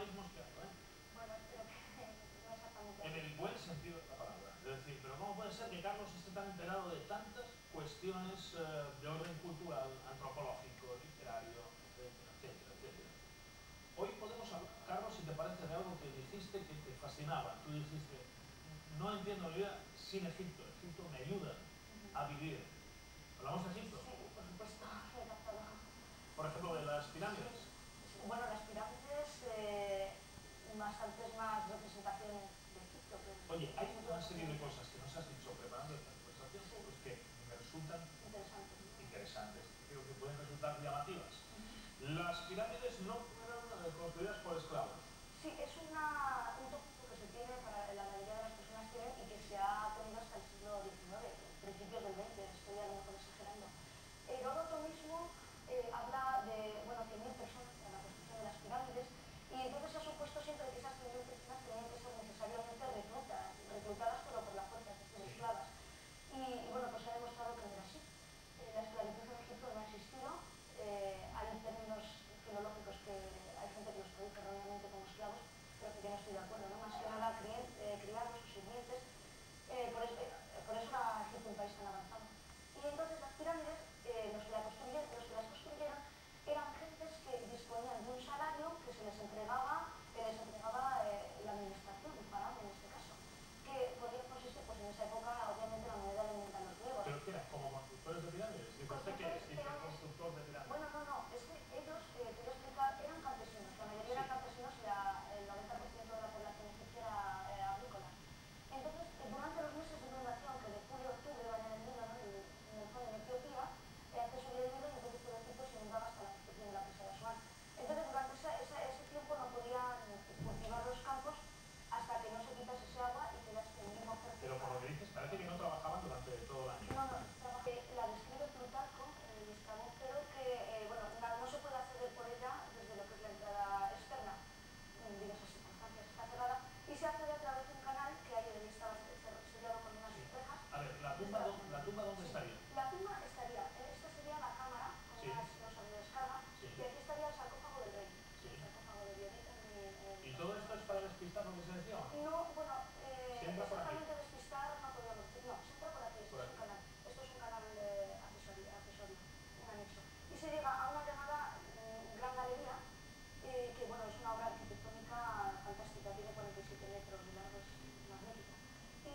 ¿eh? En el buen sentido de la palabra. Es decir, pero ¿cómo puede ser que Carlos esté tan enterado de tantas cuestiones eh, de orden cultural, antropológico, literario, etcétera, etcétera, etcétera? Hoy podemos hablar, Carlos, si te parece, de algo que dijiste que te fascinaba. Tú dijiste, no entiendo la vida sin Egipto. Egipto me ayuda a vivir. ¿Hablamos de Egipto? Sí, por supuesto, he captado. Por ejemplo, de las pirámides. Bueno, las pirámides, eh, bastantes más representación de Egipto. que- Oye, hay una serie de cosas que nos has dicho preparando esta conversación Sí. pues que me resultan Interesante. interesantes, creo que pueden resultar llamativas. Las pirámides no fueron construidas por esclavos.